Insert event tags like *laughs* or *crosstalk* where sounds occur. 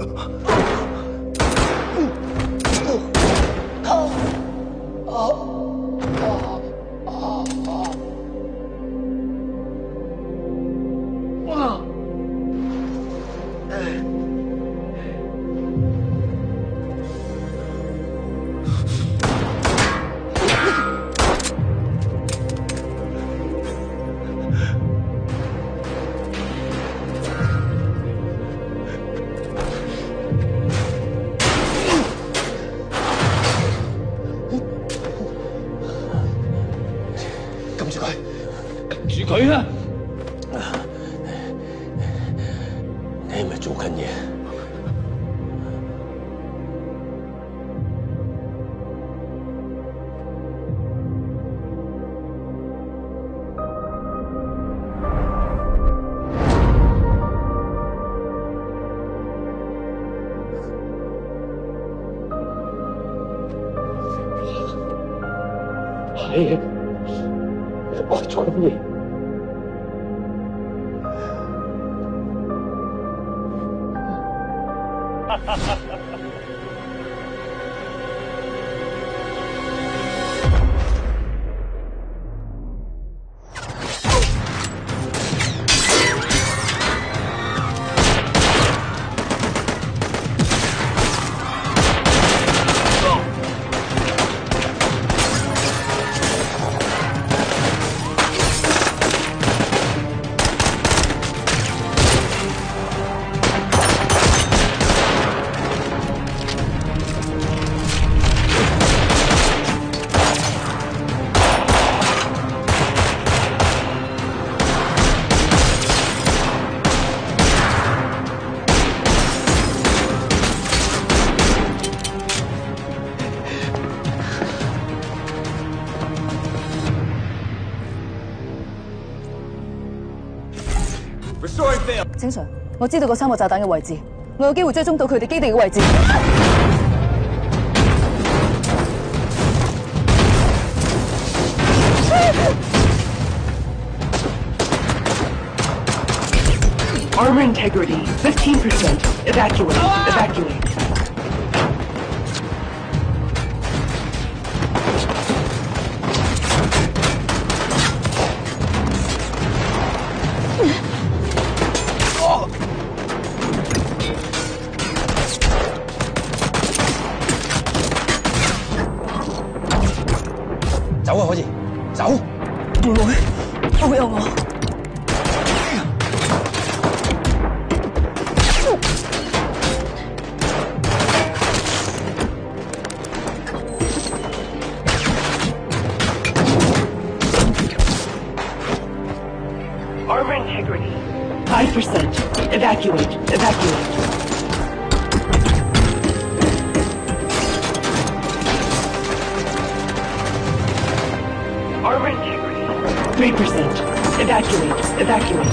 あ *laughs* っ禁住佢，住佢啊！你咪做紧嘢，哎我哈哈。*laughs* 正常，我知道个三个炸弹嘅位置，我有机会追踪到佢哋基地嘅位置。Armour integrity fifteen percent. Evacuate, evacuate. 走啊，可以走。妹妹，都有我。Armor integrity, five percent. Evacuate, evacuate. 3%. Evacuate. Evacuate.